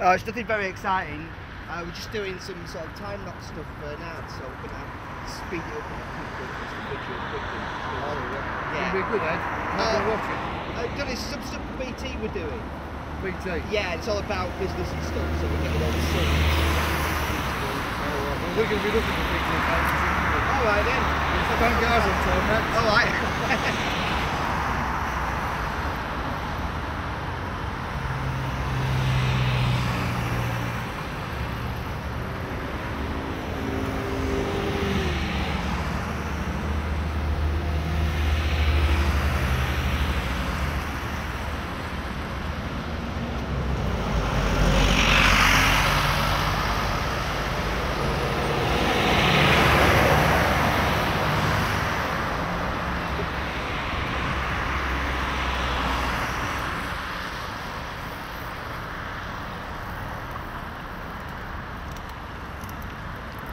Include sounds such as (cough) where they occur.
Uh, it's nothing very exciting. Uh, we're just doing some sort of time lapse stuff for now, so we're gonna speed it up and bit. quickly. Oh, yeah. It'll be good, eh? Ed. I'm Uh, going to watch it. Uh, Johnny, some stuff for BT we're doing. BT. Yeah, it's all about business and stuff, so we're getting all the stuff. We're going to be looking for BT. All right then. Don't get us on time, eh? All right. (laughs)